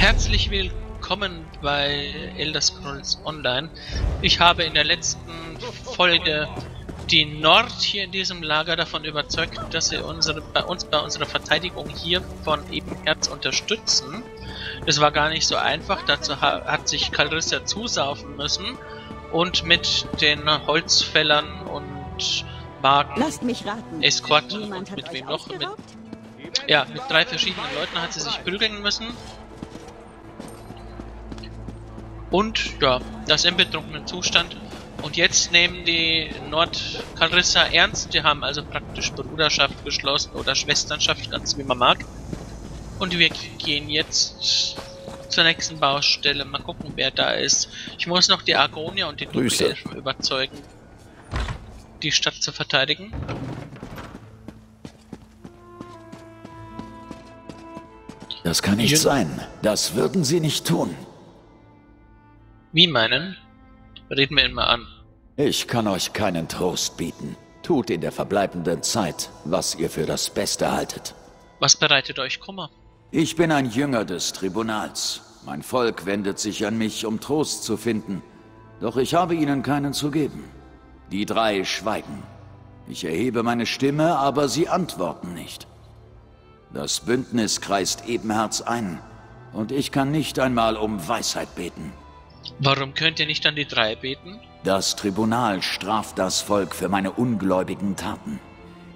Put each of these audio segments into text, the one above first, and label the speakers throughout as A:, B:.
A: Herzlich willkommen bei Elder Scrolls Online. Ich habe in der letzten Folge die Nord hier in diesem Lager davon überzeugt, dass sie unsere, bei uns bei unserer Verteidigung hier von Ebenherz unterstützen. Das war gar nicht so einfach, dazu ha hat sich Calrissa zusaufen müssen und mit den Holzfällern und Wagen
B: Lasst mich raten.
A: Escort und mit wem noch? Mit, ja, mit drei verschiedenen Leuten hat sie sich prügeln müssen. Und ja, das im betrunkenen Zustand. Und jetzt nehmen die Nordkarissa ernst. Die haben also praktisch Bruderschaft geschlossen oder Schwesternschaft, ganz wie man mag. Und wir gehen jetzt zur nächsten Baustelle. Mal gucken, wer da ist. Ich muss noch die Argonia und die. Dunkelelfen überzeugen, die Stadt zu verteidigen.
C: Das kann nicht
A: Jün-
C: sein. Das würden Sie nicht tun.
A: Wie meinen? Reden wir ihn mal an.
C: Ich kann euch keinen Trost bieten. Tut in der verbleibenden Zeit, was ihr für das Beste haltet.
A: Was bereitet euch Kummer?
C: Ich bin ein Jünger des Tribunals. Mein Volk wendet sich an mich, um Trost zu finden. Doch ich habe ihnen keinen zu geben. Die drei schweigen. Ich erhebe meine Stimme, aber sie antworten nicht. Das Bündnis kreist Ebenherz ein, und ich kann nicht einmal um Weisheit beten.
A: Warum könnt ihr nicht an die drei beten?
C: Das Tribunal straft das Volk für meine ungläubigen Taten.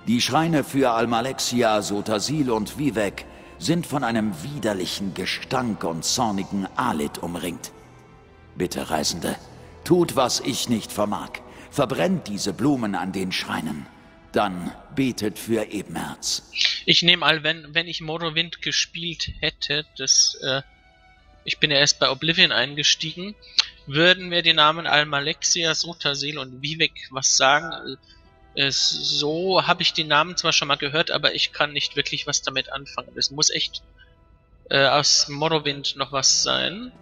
C: Die Schreine für Almalexia, Sotasil und Vivek sind von einem widerlichen Gestank und zornigen Alit umringt. Bitte, Reisende, tut, was ich nicht vermag. Verbrennt diese Blumen an den Schreinen. Dann betet für Ebenherz.
A: Ich nehme all, wenn, wenn ich Morrowind gespielt hätte, das, äh, ich bin ja erst bei Oblivion eingestiegen, würden mir die Namen Almalexia, Sotasil und Vivek was sagen. Es, so habe ich die Namen zwar schon mal gehört, aber ich kann nicht wirklich was damit anfangen. Es muss echt äh, aus Morrowind noch was sein.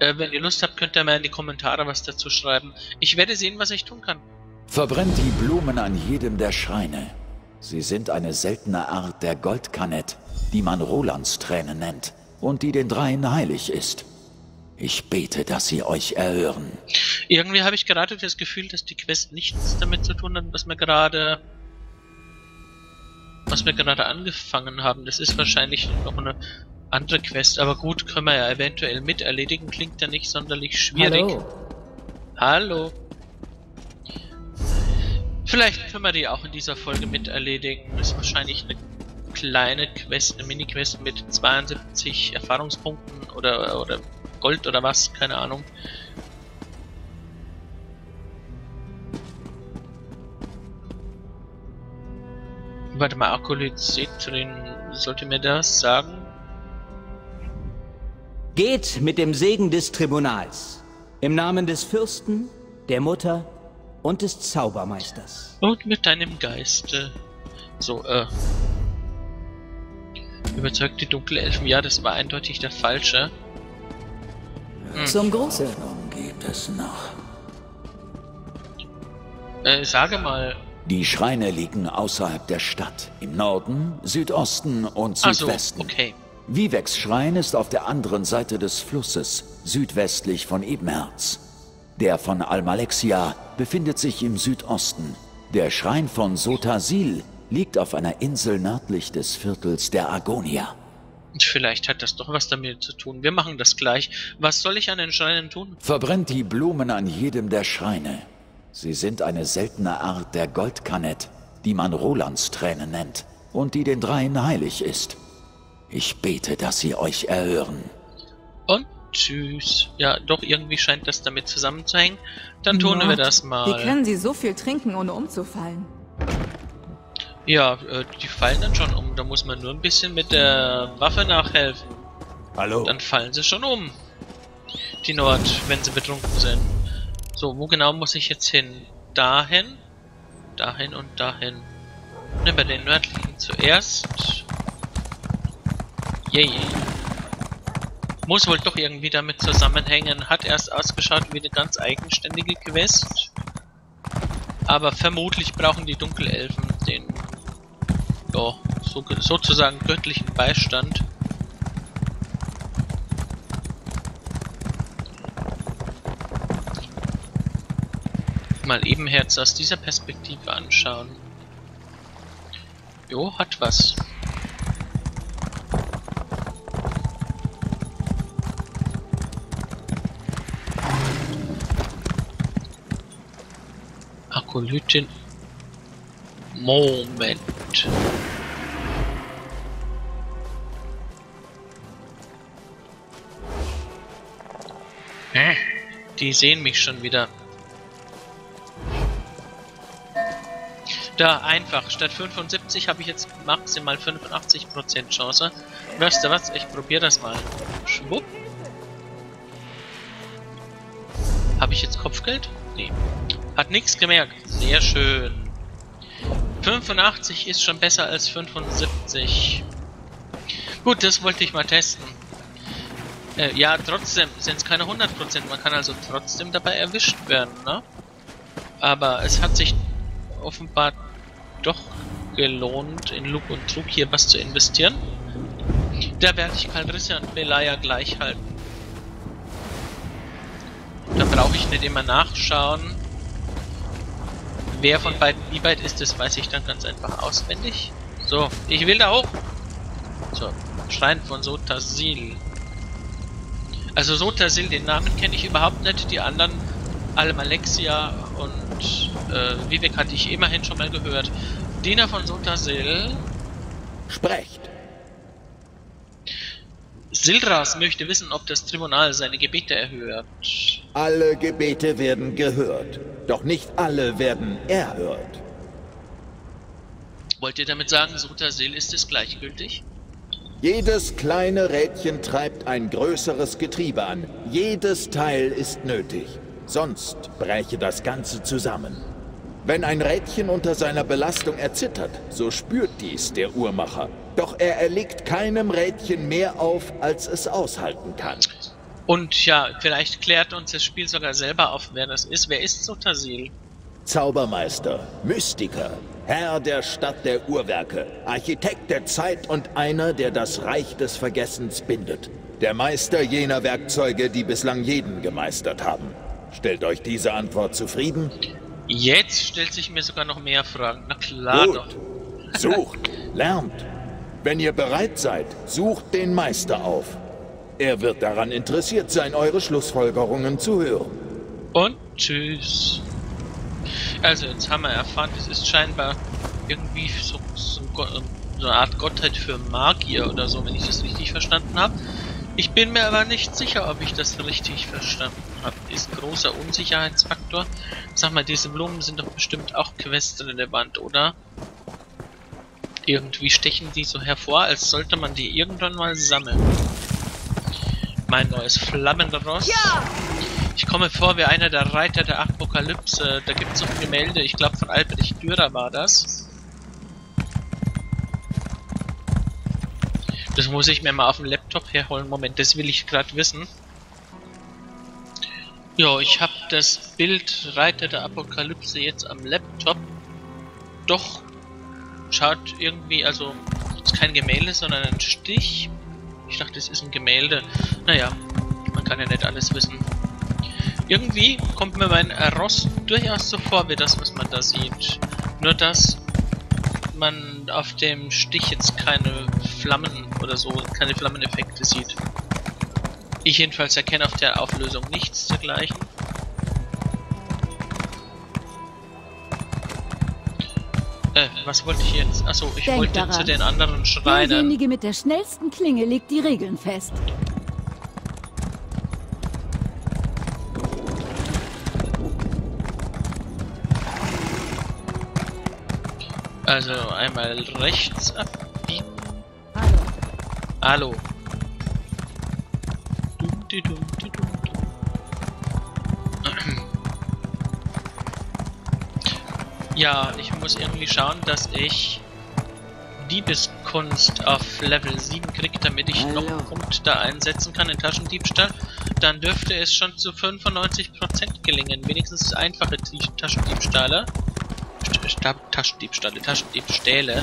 A: Äh, wenn ihr Lust habt, könnt ihr mal in die Kommentare was dazu schreiben. Ich werde sehen, was ich tun kann.
C: Verbrennt die Blumen an jedem der Schreine. Sie sind eine seltene Art der Goldkanett, die man Rolands Träne nennt und die den Dreien heilig ist. Ich bete, dass sie euch erhören.
A: Irgendwie habe ich gerade das Gefühl, dass die Quest nichts damit zu tun hat, was wir gerade was wir gerade angefangen haben. Das ist wahrscheinlich noch eine andere Quest, aber gut, können wir ja eventuell mit erledigen. Klingt ja nicht sonderlich schwierig.
D: Hallo.
A: Hallo. Vielleicht können wir die auch in dieser Folge mit erledigen. Das ist wahrscheinlich eine kleine Quest, eine Mini-Quest mit 72 Erfahrungspunkten oder, oder Gold oder was, keine Ahnung. Warte mal, Akolizitrin, sollte mir das sagen?
D: Geht mit dem Segen des Tribunals. Im Namen des Fürsten, der Mutter und des Zaubermeisters.
A: Und mit deinem Geiste. So, äh. Überzeugt die dunkle Elfen. Ja, das war eindeutig der falsche.
B: Zum Großen.
C: Gibt es noch.
A: Äh, sage mal.
C: Die Schreine liegen außerhalb der Stadt, im Norden, Südosten und
A: Ach so,
C: Südwesten.
A: okay.
C: Viveks Schrein ist auf der anderen Seite des Flusses, südwestlich von Ebenherz. Der von Almalexia befindet sich im Südosten. Der Schrein von Sotasil liegt auf einer Insel nördlich des Viertels der Agonia.
A: Und Vielleicht hat das doch was damit zu tun. Wir machen das gleich. Was soll ich an den Schreinen tun?
C: Verbrennt die Blumen an jedem der Schreine. Sie sind eine seltene Art der Goldkanett, die man Rolands Träne nennt und die den Dreien heilig ist. Ich bete, dass sie euch erhören.
A: Und tschüss. Ja, doch, irgendwie scheint das damit zusammenzuhängen. Dann tun wir das
B: Wie
A: mal.
B: können sie so viel trinken, ohne umzufallen?
A: Ja, äh, die fallen dann schon um. Da muss man nur ein bisschen mit der Waffe nachhelfen.
C: Hallo.
A: Dann fallen sie schon um. Die Nord, wenn sie betrunken sind. So, wo genau muss ich jetzt hin? Dahin, dahin und dahin. Nehmen wir den nördlichen zuerst. Yay. Muss wohl doch irgendwie damit zusammenhängen. Hat erst ausgeschaut wie eine ganz eigenständige Quest. Aber vermutlich brauchen die Dunkelelfen den ja, so, sozusagen göttlichen Beistand. Mal eben Herz aus dieser Perspektive anschauen. Jo, hat was. Akolytin. Moment. Äh, Die sehen mich schon wieder. Da, einfach. Statt 75 habe ich jetzt maximal 85% Chance. Weißt du was? Ich probiere das mal. Schwupp. Habe ich jetzt Kopfgeld? Nee. Hat nichts gemerkt. Sehr schön. 85 ist schon besser als 75. Gut, das wollte ich mal testen. Äh, ja, trotzdem sind es keine 100%. Man kann also trotzdem dabei erwischt werden, ne? Aber es hat sich offenbar doch gelohnt, in Lug und Trug hier was zu investieren. Da werde ich Calrissa und Belaya gleich halten. Da brauche ich nicht immer nachschauen. Wer von beiden wie weit ist, das weiß ich dann ganz einfach auswendig. So, ich will da hoch. So, Schrein von Sotasil. Also Sotasil, den Namen kenne ich überhaupt nicht. Die anderen, Almalexia und äh, Vivek hatte ich immerhin schon mal gehört. Diener von Sotasil.
E: Sprecht.
A: Sildras möchte wissen, ob das Tribunal seine Gebete erhört.
E: Alle Gebete werden gehört, doch nicht alle werden erhört.
A: Wollt ihr damit sagen, Sotasil ist es gleichgültig?
E: Jedes kleine Rädchen treibt ein größeres Getriebe an. Jedes Teil ist nötig. Sonst bräche das Ganze zusammen. Wenn ein Rädchen unter seiner Belastung erzittert, so spürt dies der Uhrmacher. Doch er erlegt keinem Rädchen mehr auf, als es aushalten kann.
A: Und ja, vielleicht klärt uns das Spiel sogar selber auf, wer das ist. Wer ist Sotasil?
E: Zaubermeister, Mystiker, Herr der Stadt der Uhrwerke, Architekt der Zeit und einer, der das Reich des Vergessens bindet. Der Meister jener Werkzeuge, die bislang jeden gemeistert haben. Stellt euch diese Antwort zufrieden?
A: Jetzt stellt sich mir sogar noch mehr Fragen. Na klar
E: Gut.
A: doch.
E: Sucht, lernt. Wenn ihr bereit seid, sucht den Meister auf. Er wird daran interessiert sein, eure Schlussfolgerungen zu hören.
A: Und tschüss. Also, jetzt haben wir erfahren, es ist scheinbar irgendwie so, so, so eine Art Gottheit für Magier oder so, wenn ich das richtig verstanden habe. Ich bin mir aber nicht sicher, ob ich das richtig verstanden habe. Ist ein großer Unsicherheitsfaktor. Sag mal, diese Blumen sind doch bestimmt auch questrelevant, oder? Irgendwie stechen die so hervor, als sollte man die irgendwann mal sammeln. Mein neues Flammenross. Ich komme vor wie einer der Reiter der Apokalypse. Da gibt es so ein Gemälde, ich glaube von Albrecht Dürer war das. Das muss ich mir mal auf dem Laptop herholen. Moment, das will ich gerade wissen. Ja, ich habe das Bild Reiter der Apokalypse jetzt am Laptop. Doch schaut irgendwie, also ist kein Gemälde, sondern ein Stich. Ich dachte, es ist ein Gemälde. Naja, man kann ja nicht alles wissen. Irgendwie kommt mir mein Ross durchaus so vor wie das, was man da sieht. Nur dass man auf dem Stich jetzt keine Flammen oder so, keine Flammeneffekte sieht. Ich jedenfalls erkenne auf der Auflösung nichts dergleichen. Äh, was wollte ich jetzt? Achso, ich
F: Denk
A: wollte
F: daran.
A: zu den anderen Schreinern.
F: Derjenige mit der schnellsten Klinge legt die Regeln fest.
A: Also einmal rechts abbiegen.
F: Hallo.
A: Hallo. Dum, di, dum. Ja, ich muss irgendwie schauen, dass ich Diebeskunst auf Level 7 kriege, damit ich noch einen Punkt da einsetzen kann in Taschendiebstahl. Dann dürfte es schon zu 95% gelingen. Wenigstens einfache Taschendiebstahle. St- Stab- Taschendiebstahle, Taschendiebstähle.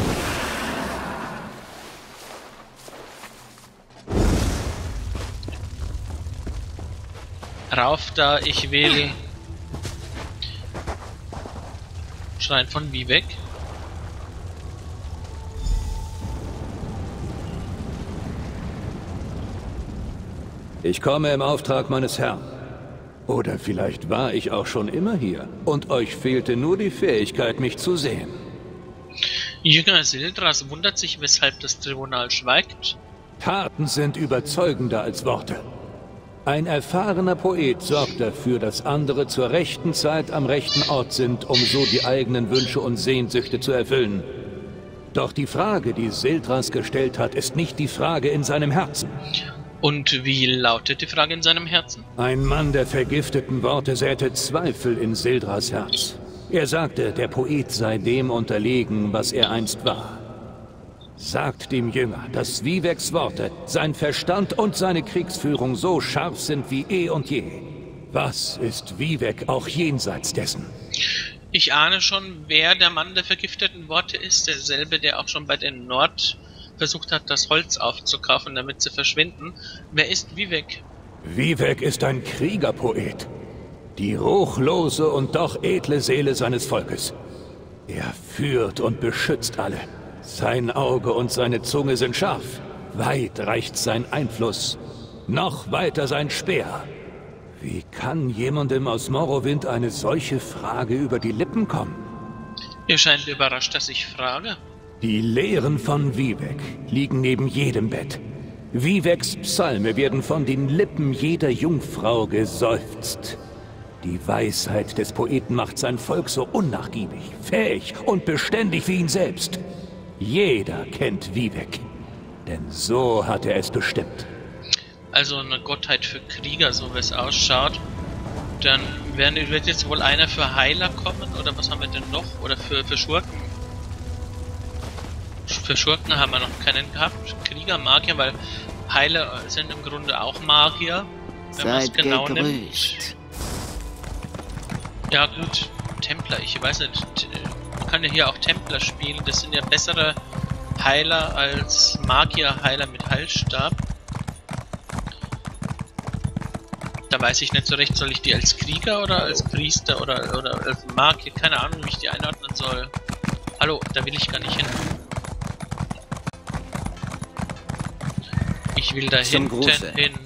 A: Rauf da, ich will Schrein von Vivek.
G: Ich komme im Auftrag meines Herrn. Oder vielleicht war ich auch schon immer hier und euch fehlte nur die Fähigkeit, mich zu sehen.
A: Jünger Sildras wundert sich, weshalb das Tribunal schweigt.
G: Taten sind überzeugender als Worte. Ein erfahrener Poet sorgt dafür, dass andere zur rechten Zeit am rechten Ort sind, um so die eigenen Wünsche und Sehnsüchte zu erfüllen. Doch die Frage, die Sildras gestellt hat, ist nicht die Frage in seinem Herzen.
A: Und wie lautet die Frage in seinem Herzen?
G: Ein Mann der vergifteten Worte säte Zweifel in Sildras Herz. Er sagte, der Poet sei dem unterlegen, was er einst war. Sagt dem Jünger, dass Viveks Worte, sein Verstand und seine Kriegsführung so scharf sind wie eh und je. Was ist Vivek auch jenseits dessen?
A: Ich ahne schon, wer der Mann der vergifteten Worte ist. Derselbe, der auch schon bei den Nord versucht hat, das Holz aufzukaufen, damit sie verschwinden. Wer ist Vivek?
G: Vivek ist ein Kriegerpoet. Die ruchlose und doch edle Seele seines Volkes. Er führt und beschützt alle. Sein Auge und seine Zunge sind scharf. Weit reicht sein Einfluss. Noch weiter sein Speer. Wie kann jemandem aus Morrowind eine solche Frage über die Lippen kommen?
A: Ihr scheint überrascht, dass ich frage.
G: Die Lehren von Vivek liegen neben jedem Bett. Viveks Psalme werden von den Lippen jeder Jungfrau geseufzt. Die Weisheit des Poeten macht sein Volk so unnachgiebig, fähig und beständig wie ihn selbst. Jeder kennt Vivek, denn so hat er es bestimmt.
A: Also eine Gottheit für Krieger, so wie es ausschaut. Dann werden, wird jetzt wohl einer für Heiler kommen, oder was haben wir denn noch? Oder für, für Schurken? Für Schurken haben wir noch keinen gehabt. Krieger, Magier, weil Heiler sind im Grunde auch Magier. Wenn man es
H: Seid
A: genau nimmt.
H: gegrüßt.
A: Ja gut, Templer, ich weiß nicht. Man kann ja hier auch Templer spielen. Das sind ja bessere Heiler als Magier-Heiler mit Heilstab. Da weiß ich nicht so recht, soll ich die als Krieger oder als Priester oder, oder als Magier, keine Ahnung, wie ich die einordnen soll. Hallo, da will ich gar nicht hin. Ich will da
H: Zum
A: hinten hin.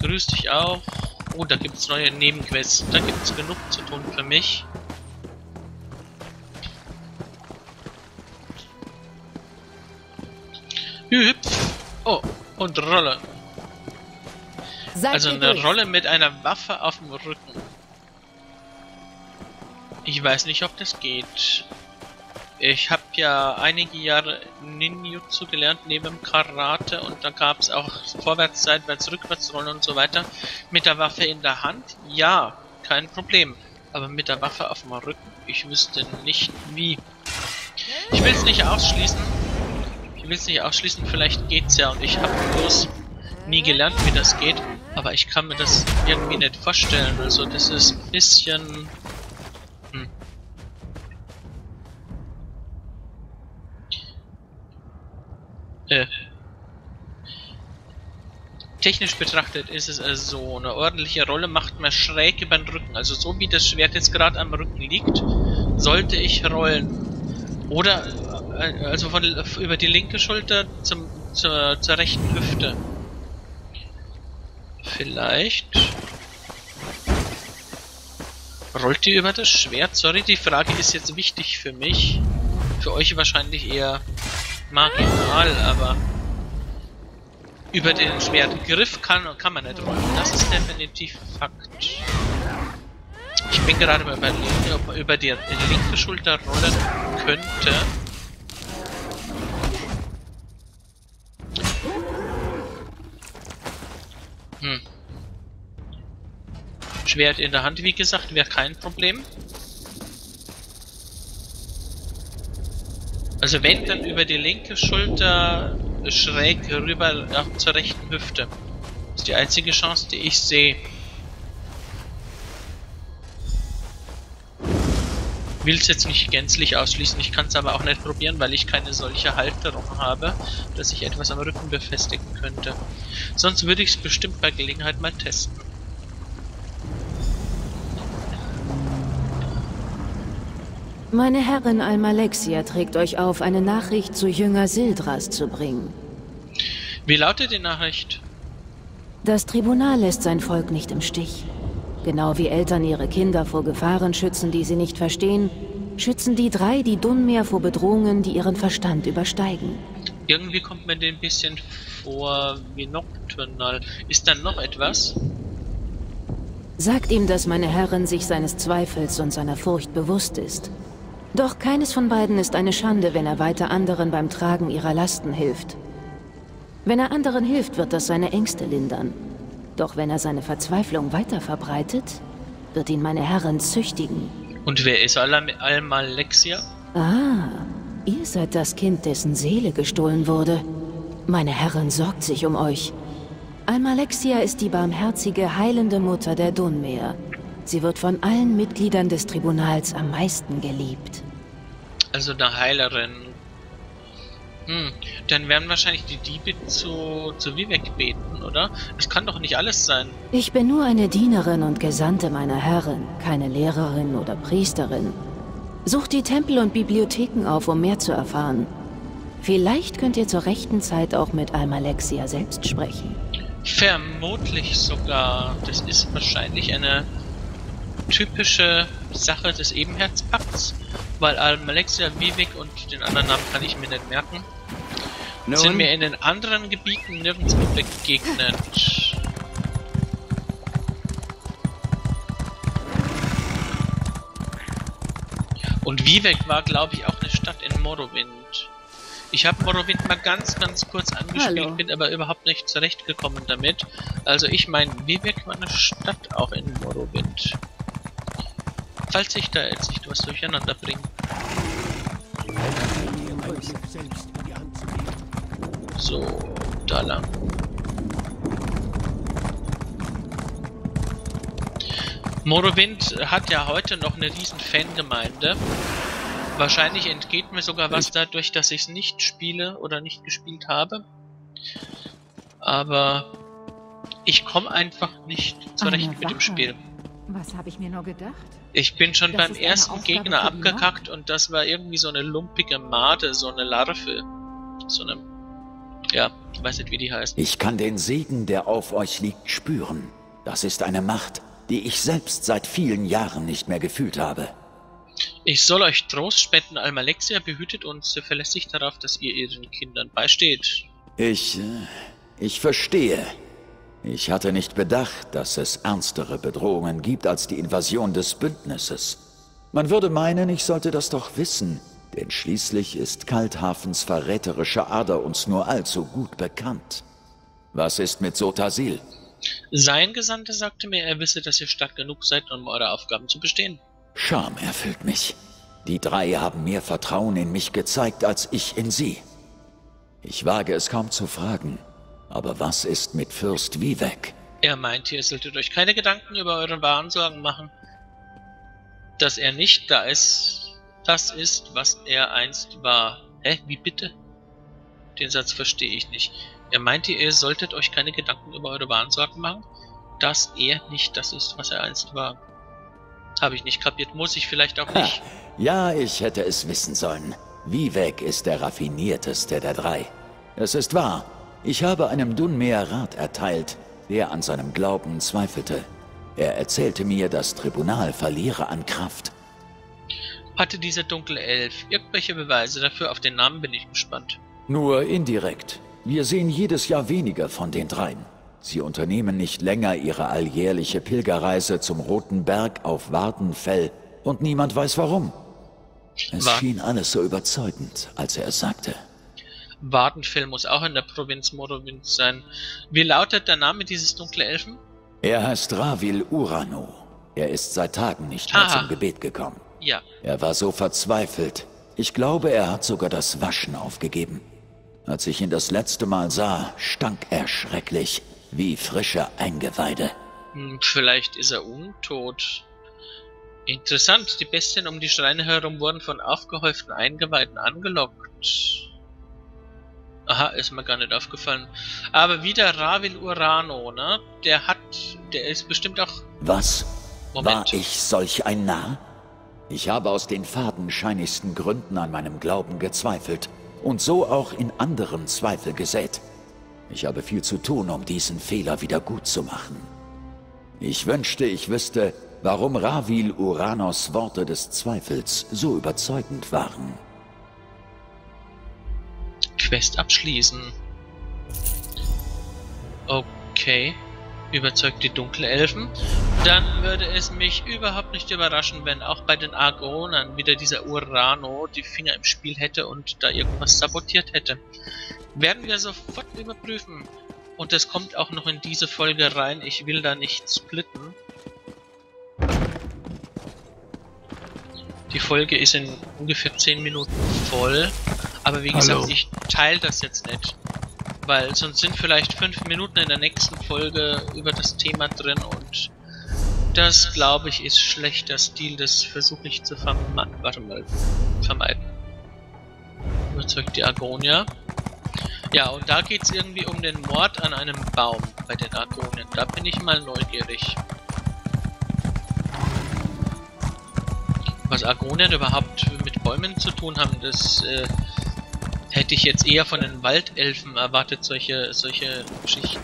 A: Grüß dich auch. Oh, da gibt's neue Nebenquests. Da gibt's genug zu tun für mich. Hüpf. Oh, und Rolle.
B: Seid
A: Also eine
B: gegrüßt.
A: Rolle mit einer Waffe auf dem Rücken. Ich weiß nicht, ob das geht. Ich habe ja einige Jahre Ninjutsu gelernt neben Karate und da gab es auch vorwärts, seitwärts, rückwärts rollen und so weiter. Mit der Waffe in der Hand, ja, kein Problem. Aber mit der Waffe auf dem Rücken, ich wüsste nicht wie. Ich will es nicht ausschließen. Will es nicht ausschließen, vielleicht geht's ja und ich habe bloß nie gelernt, wie das geht. Aber ich kann mir das irgendwie nicht vorstellen. Also das ist ein bisschen... Hm. Äh. Technisch betrachtet ist es also so, eine ordentliche Rolle macht man schräg über den Rücken. Also so wie das Schwert jetzt gerade am Rücken liegt, sollte ich rollen. Oder also von über die linke Schulter zum, zur, zur rechten Hüfte. Vielleicht. Rollt ihr über das Schwert? Sorry, die Frage ist jetzt wichtig für mich. Für euch wahrscheinlich eher marginal, aber über den Schwertgriff kann, kann man nicht rollen. Das ist definitiv Fakt. Ich bin gerade mal überlegen, ob man über die linke Schulter rollen könnte. Schwert in der Hand, wie gesagt, wäre kein Problem. Also wenn, dann über die linke Schulter schräg rüber auch zur rechten Hüfte. Das ist die einzige Chance, die ich sehe. Will es jetzt nicht gänzlich ausschließen, ich kann es aber auch nicht probieren, weil ich keine solche Halterung habe, dass ich etwas am Rücken befestigen könnte. Sonst würde ich es bestimmt bei Gelegenheit mal testen.
B: Meine Herrin Almalexia trägt euch auf, eine Nachricht zu Jünger Sildras zu bringen.
A: Wie lautet die Nachricht?
B: Das Tribunal lässt sein Volk nicht im Stich. Genau wie Eltern ihre Kinder vor Gefahren schützen, die sie nicht verstehen, schützen die drei die Dunmer vor Bedrohungen, die ihren Verstand übersteigen.
A: Irgendwie kommt mir den ein bisschen vor wie Nocturnal. Ist dann noch etwas?
B: Sagt ihm, dass meine Herrin sich seines Zweifels und seiner Furcht bewusst ist. Doch keines von beiden ist eine Schande, wenn er weiter anderen beim Tragen ihrer Lasten hilft. Wenn er anderen hilft, wird das seine Ängste lindern. Doch wenn er seine Verzweiflung weiter verbreitet, wird ihn meine Herrin züchtigen.
A: Und wer ist Alma Almalexia?
B: Ah, ihr seid das Kind, dessen Seele gestohlen wurde. Meine Herrin sorgt sich um euch. Almalexia ist die barmherzige, heilende Mutter der Dunmer. Sie wird von allen Mitgliedern des Tribunals am meisten geliebt.
A: Also eine Heilerin. Hm, dann werden wahrscheinlich die Diebe zu, zu Vivek beten, oder? Das kann doch nicht alles sein.
B: Ich bin nur eine Dienerin und Gesandte meiner Herrin, keine Lehrerin oder Priesterin. Sucht die Tempel und Bibliotheken auf, um mehr zu erfahren. Vielleicht könnt ihr zur rechten Zeit auch mit Almalexia selbst sprechen.
A: Vermutlich sogar. Das ist wahrscheinlich eine typische Sache des Ebenherzpakts, weil Almalexia, Vivek und den anderen Namen kann ich mir nicht merken,
D: Nun,
A: sind mir in den anderen Gebieten nirgendwo begegnet. Und Vivek war, glaube ich, auch eine Stadt in Morrowind. Ich habe Morrowind mal ganz, ganz kurz angespielt,
B: Hallo.
A: bin aber überhaupt nicht zurechtgekommen damit. Also ich meine, Vivek war eine Stadt auch in Morrowind. Falls ich da jetzt nicht was durcheinander bringe. So, da lang. Morrowind hat ja heute noch eine riesen Fangemeinde. Wahrscheinlich entgeht mir sogar was dadurch, dass ich es nicht spiele oder nicht gespielt habe. Aber ich komme einfach nicht zurecht mit dem. Spiel.
H: Was habe ich mir nur gedacht?
A: Ich bin schon
H: Das
A: beim ersten
H: Aufgabe
A: Gegner abgekackt und das war irgendwie so eine lumpige Made, so eine Larve. So eine. Ja, ich weiß nicht, wie die heißt.
C: Ich kann den Segen, der auf euch liegt, spüren. Das ist eine Macht, die ich selbst seit vielen Jahren nicht mehr gefühlt habe.
A: Ich soll euch Trost spenden, Almalexia behütet uns, verlässt sich darauf, dass ihr ihren Kindern beisteht.
C: Ich. Äh, ich verstehe. Ich hatte nicht bedacht, dass es ernstere Bedrohungen gibt als die Invasion des Bündnisses. Man würde meinen, ich sollte das doch wissen, denn schließlich ist Kalthafens verräterische Ader uns nur allzu gut bekannt. Was ist mit Sotasil?
A: Sein Gesandter sagte mir, er wisse, dass ihr stark genug seid, um eure Aufgaben zu bestehen.
C: Scham erfüllt mich. Die drei haben mehr Vertrauen in mich gezeigt als ich in sie. Ich wage es kaum zu fragen, aber was ist mit Fürst Vivek?
A: Er meinte, ihr solltet euch keine Gedanken über eure wahren Sorgen machen. Dass er nicht da ist, das ist, was er einst war. Hä, wie bitte? Den Satz verstehe ich nicht. Er meinte, ihr solltet euch keine Gedanken über eure wahren Sorgen machen, dass er nicht das ist, was er einst war. Habe ich nicht kapiert, muss ich vielleicht auch nicht.
C: Ja, ich hätte es wissen sollen. Vivek ist der raffinierteste der drei. Es ist wahr, ich habe einem Dunmer Rat erteilt, der an seinem Glauben zweifelte. Er erzählte mir, das Tribunal verliere an Kraft.
A: Hatte dieser dunkle Elf irgendwelche Beweise dafür? Auf den Namen bin ich gespannt.
C: Nur indirekt. Wir sehen jedes Jahr weniger von den dreien. Sie unternehmen nicht länger ihre alljährliche Pilgerreise zum Roten Berg auf Wardenfell und niemand weiß warum. Es
A: Wa-
C: schien alles so überzeugend, als er es sagte.
A: Wartenfell muss auch in der Provinz Morrowind sein. Wie lautet der Name dieses dunkle Elfen?
C: Er heißt Ravil Urano. Er ist seit Tagen nicht mehr
A: Aha.
C: zum Gebet gekommen.
A: Ja,
C: Er war so verzweifelt. Ich glaube, er hat sogar das Waschen aufgegeben. Als ich ihn das letzte Mal sah, stank er schrecklich, wie frische Eingeweide.
A: Hm, Vielleicht ist er untot. Interessant, die Bestien um die Schreine herum wurden von aufgehäuften Eingeweiden angelockt. Aha, ist mir gar nicht aufgefallen. Aber wieder Ravil Urano, ne? Der hat, der ist bestimmt auch,
C: Was?
A: Moment.
C: War ich solch ein Narr? Ich habe aus den fadenscheinigsten Gründen an meinem Glauben gezweifelt und so auch in anderen Zweifel gesät. Ich habe viel zu tun, um diesen Fehler wieder gut zu machen. Ich wünschte, ich wüsste, warum Ravil Uranos Worte des Zweifels so überzeugend waren.
A: Quest abschließen. Okay. Überzeugt die Dunkelelfen. Dann würde es mich überhaupt nicht überraschen, wenn auch bei den Argonern wieder dieser Urano die Finger im Spiel hätte und da irgendwas sabotiert hätte. Werden wir sofort überprüfen. Und es kommt auch noch in diese Folge rein. Ich will da nicht splitten. Die Folge ist in ungefähr 10 Minuten voll. Aber wie gesagt,
G: Hallo.
A: ich teile das jetzt nicht. Weil sonst sind vielleicht 5 Minuten in der nächsten Folge über das Thema drin und das glaube ich ist schlechter Stil, das versuche ich zu vermeiden. Warte mal. Vermeiden. Überzeugt die Argonia. Ja, und da geht es irgendwie um den Mord an einem Baum bei den Argonien. Da bin ich mal neugierig. Was Argonien überhaupt mit Bäumen zu tun haben, das äh, hätte ich jetzt eher von den Waldelfen erwartet, solche, solche Geschichten.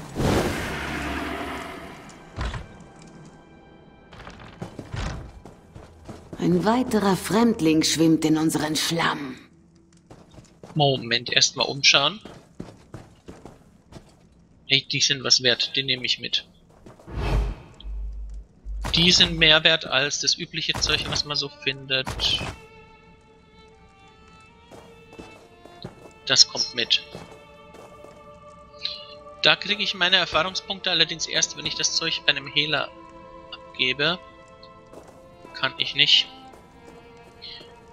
I: Ein weiterer Fremdling schwimmt in unseren Schlamm.
A: Moment, erstmal umschauen. Ey, die sind was wert, den nehme ich mit. Die sind mehr wert als das übliche Zeug, was man so findet. Das kommt mit. Da kriege ich meine Erfahrungspunkte allerdings erst, wenn ich das Zeug bei einem Hehler abgebe. Kann ich nicht.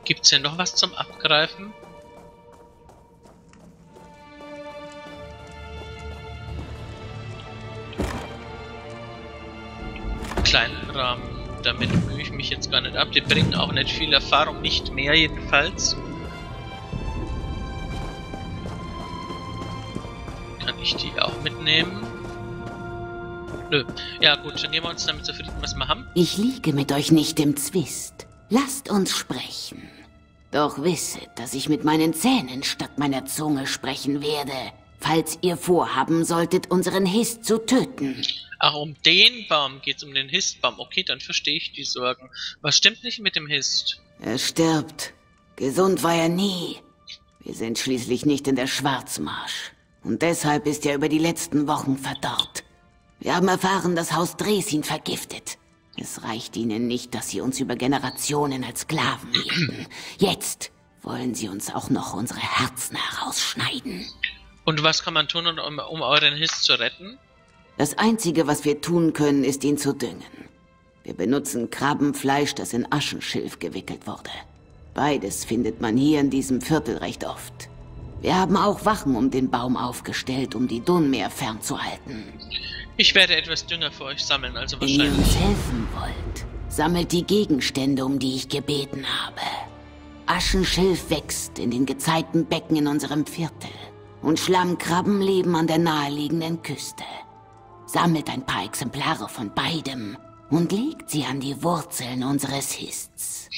A: Gibt's denn noch was zum Abgreifen? kleinen Rahmen. Damit mühe ich mich jetzt gar nicht ab. Die bringen auch nicht viel Erfahrung, nicht mehr jedenfalls. Kann ich die auch mitnehmen? Nö. Ja gut, dann nehmen wir uns damit zufrieden, was wir haben.
I: Ich liege mit euch nicht im Zwist. Lasst uns sprechen. Doch wisset, dass ich mit meinen Zähnen statt meiner Zunge sprechen werde, falls ihr vorhaben solltet, unseren Hist zu töten.
A: Ach, um den Baum geht's, um den Histbaum. Okay, dann verstehe ich die Sorgen. Was stimmt nicht mit dem Hist?
I: Er stirbt. Gesund war er nie. Wir sind schließlich nicht in der Schwarzmarsch. Und deshalb ist er über die letzten Wochen verdorrt. Wir haben erfahren, dass Haus Dres ihn vergiftet. Es reicht ihnen nicht, dass sie uns über Generationen als Sklaven hielten. Jetzt wollen sie uns auch noch unsere Herzen herausschneiden.
A: Und was kann man tun, um, um euren Hist zu retten?
I: Das Einzige, was wir tun können, ist ihn zu düngen. Wir benutzen Krabbenfleisch, das in Aschenschilf gewickelt wurde. Beides findet man hier in diesem Viertel recht oft. Wir haben auch Wachen um den Baum aufgestellt, um die Dunmeer fernzuhalten.
A: Ich werde etwas Dünger für euch sammeln, also
I: Wenn ihr
A: wahrscheinlich.
I: uns helfen wollt, sammelt die Gegenstände, um die ich gebeten habe. Aschenschilf wächst in den gezeiten Becken in unserem Viertel. Und Schlammkrabben leben an der naheliegenden Küste. Sammelt ein paar Exemplare von beidem und legt sie an die Wurzeln unseres Hists.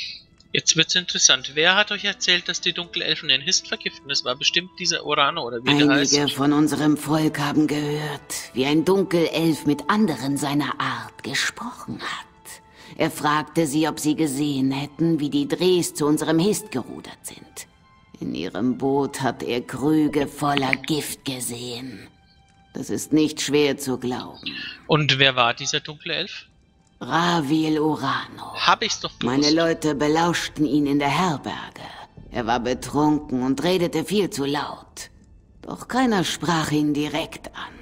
A: Jetzt wird's interessant. Wer hat euch erzählt, dass die Dunkelelfen den Hist vergiften? Das war bestimmt dieser Orano oder wie der heißt.
I: Einige von unserem Volk haben gehört, wie ein Dunkelelf mit anderen seiner Art gesprochen hat. Er fragte sie, ob sie gesehen hätten, wie die Drehs zu unserem Hist gerudert sind. In ihrem Boot hat er Krüge voller Gift gesehen. Das ist nicht schwer zu glauben.
A: Und wer war dieser dunkle Elf?
I: Ravil Urano.
A: Hab ich's doch gewusst.
I: Meine Leute belauschten ihn in der Herberge. Er war betrunken und redete viel zu laut. Doch keiner sprach ihn direkt an.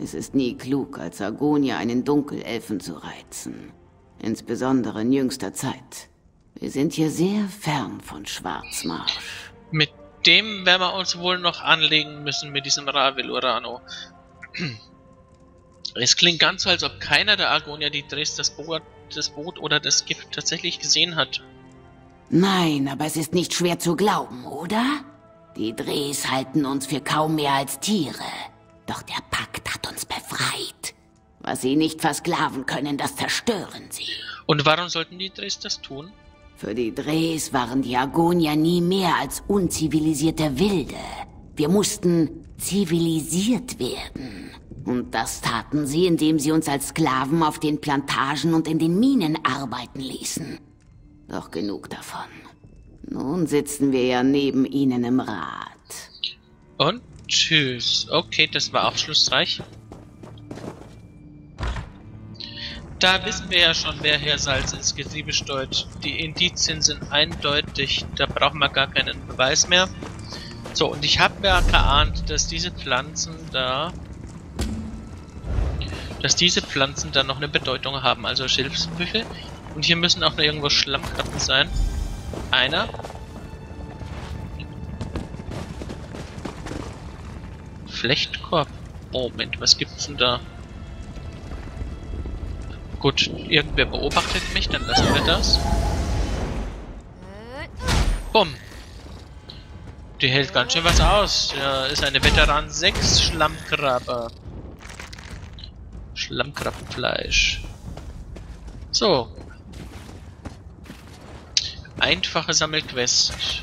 I: Es ist nie klug, als Agonia einen Dunkelelfen zu reizen. Insbesondere in jüngster Zeit. Wir sind hier sehr fern von Schwarzmarsch.
A: Mit dem werden wir uns wohl noch anlegen müssen, mit diesem Ravil Urano. Es klingt ganz so, als ob keiner der Argonier die Drehs das Boot, das Boot oder das Gift tatsächlich gesehen hat.
I: Nein, aber es ist nicht schwer zu glauben, oder? Die Drehs halten uns für kaum mehr als Tiere. Doch der Pakt hat uns befreit. Was sie nicht versklaven können, das zerstören sie.
A: Und warum sollten die Drehs das tun?
I: Für die Drehs waren die Argonier nie mehr als unzivilisierte Wilde. Wir mussten zivilisiert werden. Und das taten sie, indem sie uns als Sklaven auf den Plantagen und in den Minen arbeiten ließen. Doch genug davon. Nun sitzen wir ja neben ihnen im Rat.
A: Und tschüss. Okay, das war aufschlussreich. Da wissen wir ja schon, wer hier Salz ins Getriebe steuert. Die Indizien sind eindeutig, da brauchen wir gar keinen Beweis mehr. So, und ich habe ja geahnt, dass diese Pflanzen da... Dass diese Pflanzen da noch eine Bedeutung haben, also Schilfsbüchel. Und hier müssen auch noch irgendwo Schlammkappen sein. Einer. Flechtkorb. Moment, was gibt's denn da? Gut, irgendwer beobachtet mich, dann lassen wir das. Bumm. Die hält ganz schön was aus. Ja, ist eine Veteran 6 Schlammkrabbe. Schlammkrabbenfleisch. So. Einfache Sammelquest.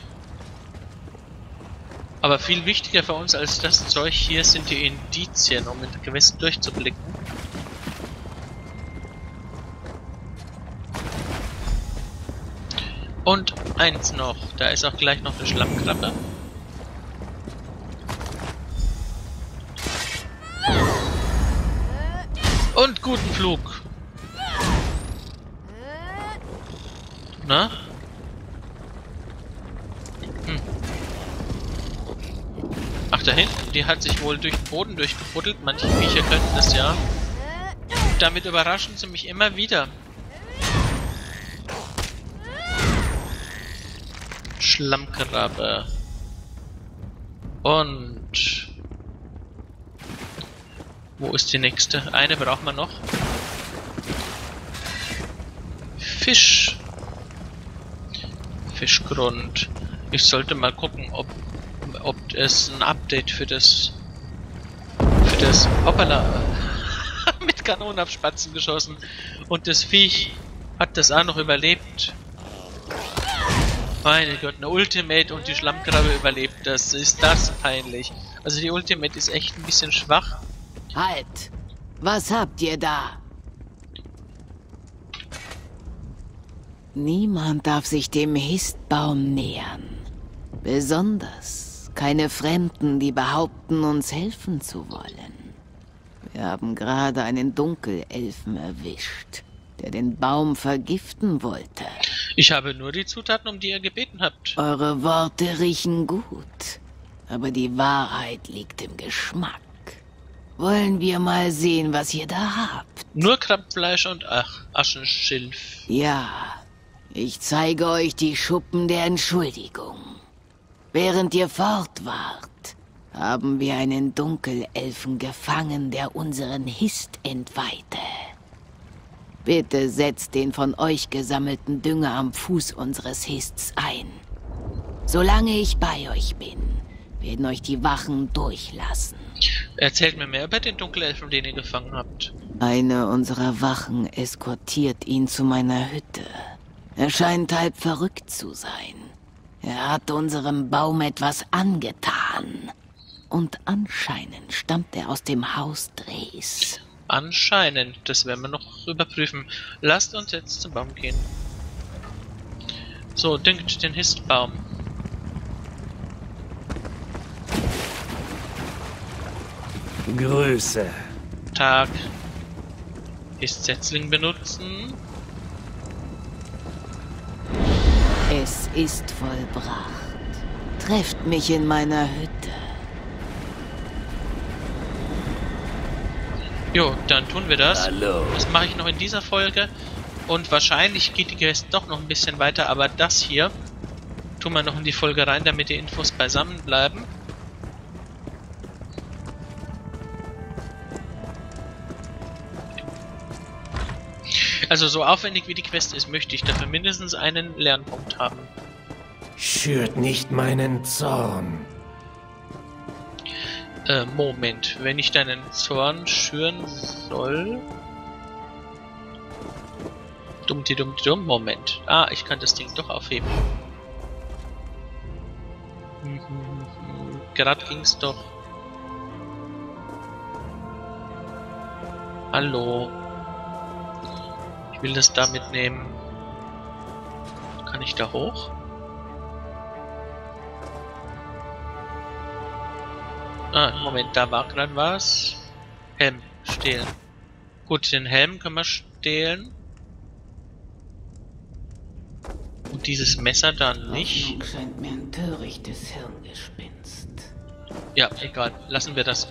A: Aber viel wichtiger für uns als das Zeug hier sind die Indizien, um in der Quest durchzublicken. Und eins noch, da ist auch gleich noch eine Schlammkrabbe. Flug. Na? Hm. Ach, da hinten, die hat sich wohl durch den Boden durchgebuddelt. Manche Viecher könnten das ja. Damit überraschen sie mich immer wieder. Schlammkrabbe. Und... Wo ist die nächste? Eine brauchen wir noch. Fisch. Fischgrund. Ich sollte mal gucken, ob, ob es ein Update für das... Für das... Hoppala! Mit Kanonen auf Spatzen geschossen. Und das Viech hat das auch noch überlebt. Meine Gott, eine Ultimate und die Schlammkrabbe überlebt das. Ist das peinlich. Also die Ultimate ist echt ein bisschen schwach.
I: Halt! Was habt ihr da? Niemand darf sich dem Histbaum nähern. Besonders keine Fremden, die behaupten, uns helfen zu wollen. Wir haben gerade einen Dunkelelfen erwischt, der den Baum vergiften wollte.
A: Ich habe nur die Zutaten, um die ihr gebeten habt.
I: Eure Worte riechen gut, aber die Wahrheit liegt im Geschmack. Wollen wir mal sehen, was ihr da habt?
A: Nur Krabbenfleisch und ach, Aschenschilf.
I: Ja, ich zeige euch die Schuppen der Entschuldigung. Während ihr fort wart, haben wir einen Dunkelelfen gefangen, der unseren Hist entweihte. Bitte setzt den von euch gesammelten Dünger am Fuß unseres Hists ein. Solange ich bei euch bin, werden euch die Wachen durchlassen.
A: Erzählt mir mehr über den Dunkelelfen, den ihr gefangen habt.
I: Eine unserer Wachen eskortiert ihn zu meiner Hütte. Er scheint halb verrückt zu sein. Er hat unserem Baum etwas angetan. Und anscheinend stammt er aus dem Haus Dres.
A: Anscheinend, das werden wir noch überprüfen. Lasst uns jetzt zum Baum gehen. So, düngt den Histbaum.
D: Grüße.
A: Tag. Histsetzling benutzen.
I: Es ist vollbracht. Trefft mich in meiner Hütte.
A: Jo, dann tun wir das.
D: Hallo.
A: Das mache ich noch in dieser Folge. Und wahrscheinlich geht die Quest doch noch ein bisschen weiter, aber das hier tun wir noch in die Folge rein, damit die Infos beisammen bleiben. Also so aufwendig wie die Quest ist, möchte ich dafür mindestens einen Lernpunkt haben.
J: Schürt nicht meinen Zorn.
A: Äh, Moment, wenn ich deinen Zorn schüren soll... Dummti dummti dumm. Moment. Ah, ich kann das Ding doch aufheben. Mhm, Gerade ging's doch. Hallo. Ich will das da mitnehmen. Kann ich da hoch? Ah, Moment, da war gerade was. Helm stehlen. Gut, den Helm können wir stehlen. Und dieses Messer dann nicht.
I: Hoffnung scheint mir ein törichtes Hirngespinst.
A: Ja, egal. Lassen wir das.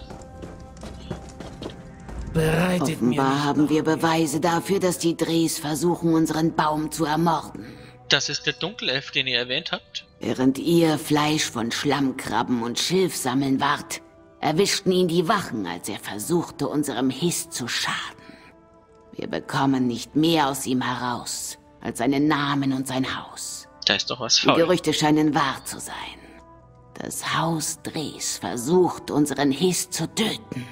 J: Bereitet mir
I: Offenbar haben wir Beweise dafür, dass die Drehs versuchen, unseren Baum zu ermorden.
A: Das ist der Dunkelelf, den ihr erwähnt habt.
I: Während ihr Fleisch von Schlammkrabben und Schilf sammeln wart, erwischten ihn die Wachen, als er versuchte, unserem Hiss zu schaden. Wir bekommen nicht mehr aus ihm heraus, als seinen Namen und sein Haus.
A: Da ist doch was
I: Die
A: faul.
I: Gerüchte scheinen wahr zu sein. Das Haus Dres versucht, unseren Hiss zu töten.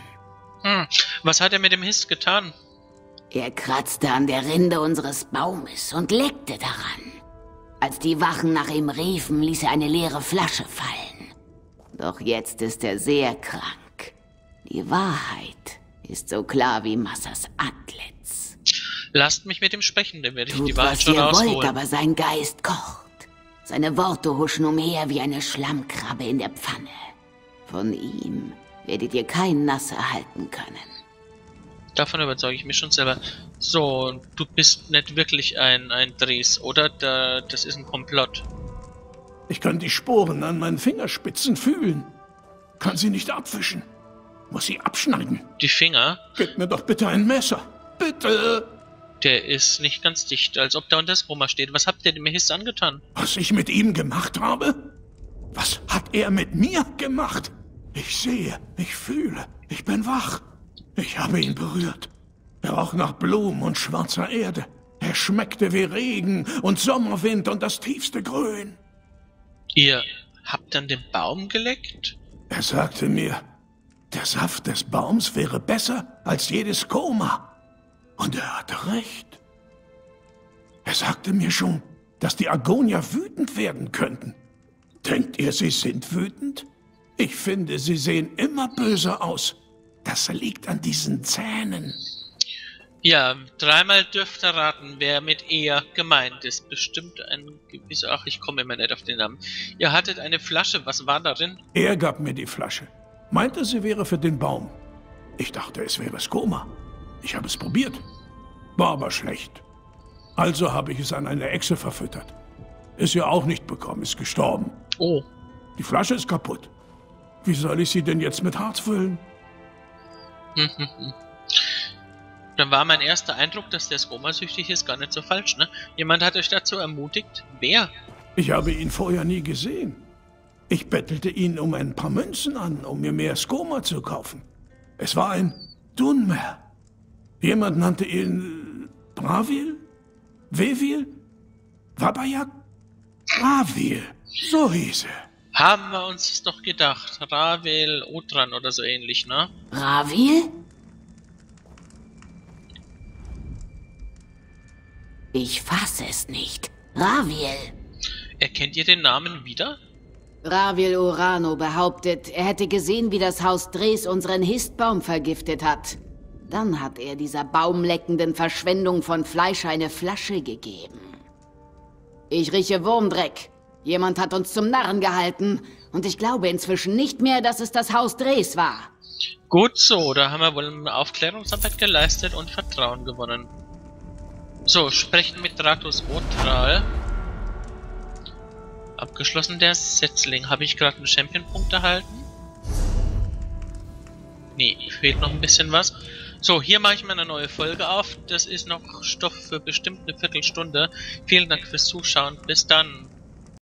A: Hm. Was hat er mit dem Hiss getan?
I: Er kratzte an der Rinde unseres Baumes und leckte daran. Als die Wachen nach ihm riefen, ließ er eine leere Flasche fallen. Doch jetzt ist er sehr krank. Die Wahrheit ist so klar wie Massas Antlitz.
A: Lasst mich mit ihm sprechen, dann werde ich die
I: Tut,
A: Wahrheit
I: was
A: schon
I: ihr wollt,
A: rausholen.
I: aber sein Geist kocht. Seine Worte huschen umher wie eine Schlammkrabbe in der Pfanne. Von ihm werdet ihr kein Nass erhalten können.
A: Davon überzeuge ich mich schon selber. So, du bist nicht wirklich ein, ein Dres, oder? Da, das ist ein Komplott.
K: Ich kann die Sporen an meinen Fingerspitzen fühlen. Kann sie nicht abwischen. Muss sie abschneiden.
A: Die Finger,
K: Gib mir doch bitte ein Messer. Bitte.
A: der ist nicht ganz dicht, als ob da unter das Roma steht. Was habt ihr dem Hiss angetan?
K: Was ich mit ihm gemacht habe? Was hat er mit mir gemacht? Ich sehe, ich fühle, ich bin wach. Ich habe ihn berührt. Er roch nach Blumen und schwarzer Erde. Er schmeckte wie Regen und Sommerwind und das tiefste Grün.
A: Ihr habt dann den Baum geleckt?
K: Er sagte mir, der Saft des Baums wäre besser als jedes Koma. Und er hatte recht. Er sagte mir schon, dass die Argonier wütend werden könnten. Denkt ihr, sie sind wütend? Ich finde, sie sehen immer böser aus. Das liegt an diesen Zähnen.
A: Ja, dreimal dürft ihr raten, wer mit er gemeint ist. Bestimmt ein gewisser. Ach, ich komme immer nicht auf den Namen. Ihr hattet eine Flasche, was war darin?
K: Er gab mir die Flasche. Meinte, sie wäre für den Baum. Ich dachte, es wäre Skoma. Ich habe es probiert. War aber schlecht. Also habe ich es an eine Echse verfüttert. Ist ja auch nicht bekommen, ist gestorben.
A: Oh,
K: Die Flasche ist kaputt. Wie soll ich sie denn jetzt mit Harz füllen?
A: dann war mein erster Eindruck, dass der Skoma-süchtig ist, gar nicht so falsch, ne? Jemand hat euch dazu ermutigt? Wer?
K: Ich habe ihn vorher nie gesehen. Ich bettelte ihn um ein paar Münzen an, um mir mehr Skoma zu kaufen. Es war ein Dunmer. Jemand nannte ihn äh, Bravil? Wevil? Wabayak? Bravil. So hieß er.
A: Haben wir uns das doch gedacht. Ravel, Otran oder so ähnlich, ne?
I: Ravil? Ich fasse es nicht. Ravil.
A: Erkennt ihr den Namen wieder?
I: Ravil Urano behauptet, er hätte gesehen, wie das Haus Dres unseren Histbaum vergiftet hat. Dann hat er dieser baumleckenden Verschwendung von Fleisch eine Flasche gegeben. Ich rieche Wurmdreck. Jemand hat uns zum Narren gehalten. Und ich glaube inzwischen nicht mehr, dass es das Haus Dres war.
A: Gut so, da haben wir wohl eine Aufklärungsarbeit geleistet und Vertrauen gewonnen. So, sprechen mit Dratus Otral. Abgeschlossen der Setzling. Habe ich gerade einen Champion-Punkt erhalten? Nee, fehlt noch ein bisschen was. So, hier mache ich mal eine neue Folge auf. Das ist noch Stoff für bestimmt eine Viertelstunde. Vielen Dank fürs Zuschauen. Bis dann.